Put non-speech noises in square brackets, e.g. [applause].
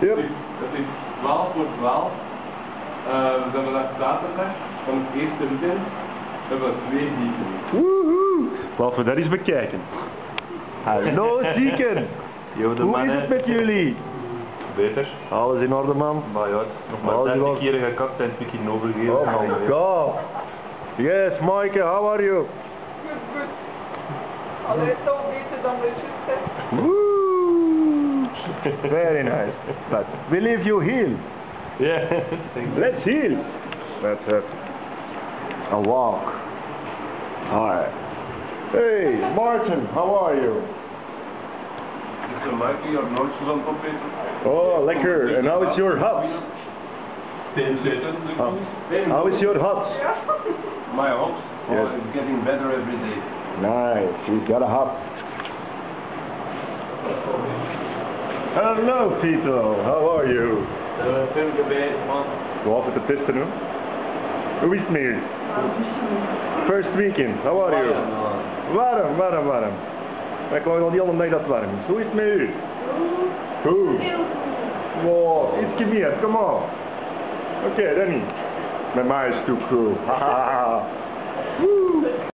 Yep. Het, is, het is 12 voor 12. Uh, we zijn vandaag zaterdag van het eerste weekend. We hebben twee weekenden. Woehoe. Laten we dat eens bekijken. Hallo zieken. [laughs] Yo, de Hoe is het met jullie? Beter. Alles in orde man? Maar ja, nog maar Alles in 30 orde. keren gekakt en het begin overgeven. Oh my god. Yes, Maaike, how are you? Goed, goed. Allee, toch beter dan we juist. [laughs] Very nice. But we leave you heal. Ja, thank you. Let's heal. That's it. A walk. Alright. Hey, Martin, how are you? Dus een Mikey your nootjes aan het opeten. Oh, lekker. And how is your hut? Steen zitten. How, how is your hut? My hopes Yes. oh, it's getting better every day. Nice. You got a hut. Hello, Tito. How are you? Film erbij, man. Hoe altijd te testen, hoor. Hoe is het? First weekend. How are you? Warm, warm, warm. Ik wou al die hele dag dat het warm is. Hoe is het met u? Goed. Wow, ietsje meer, come on. Oké, Danny. Met mij is het ook goed. Hahaha.